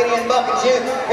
Canadian bucket shoot.